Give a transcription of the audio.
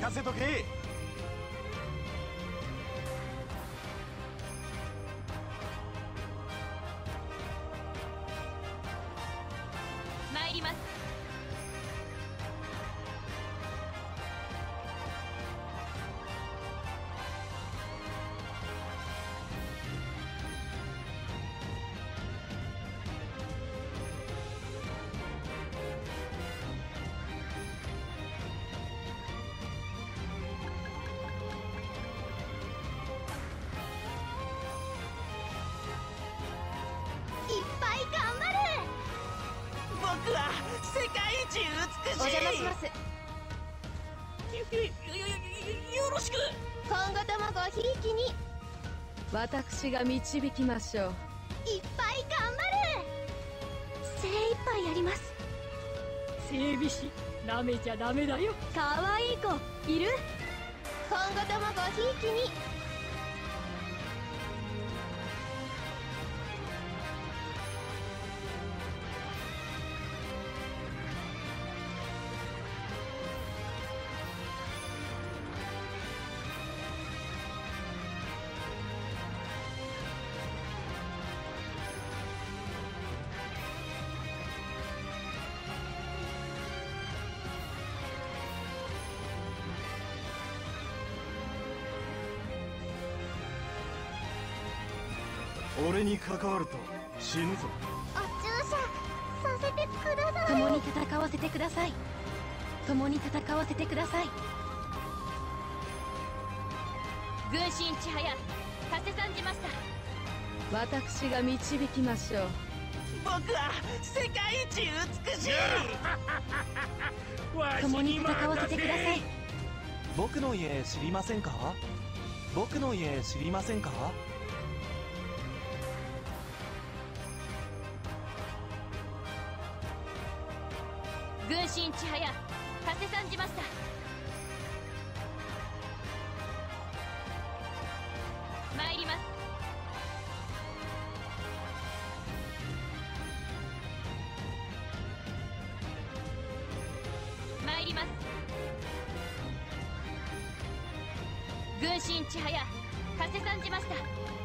任せとけ。参ります。は世界一美しい。お邪魔します。よよよよよろしく。今後ともごひいきに。いっ私が導きましょう。ぱい頑張る精一杯やります。整備士なめちゃダメだよ。かわいい子いる。今後ともごひいきに俺に関わると死ぬぞ。お注射させてください。共に戦わせてください。共に戦わせてください。軍神千早加瀬さんじました。私が導きましょう。僕は世界一美しい。共に戦わせてください。僕の家知りませんか？僕の家知りませんか？軍神千早加瀬さんじました。参ります。参ります。軍神千早加瀬さんじました。